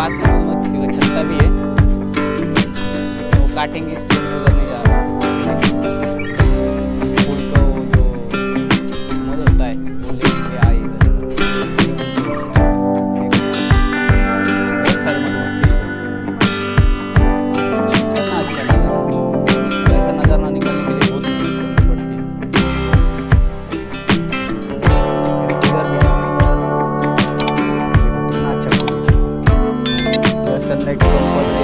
पास में मधुमक्खी का छत्ता भी है तो काटेंगे इसलिए and let go for the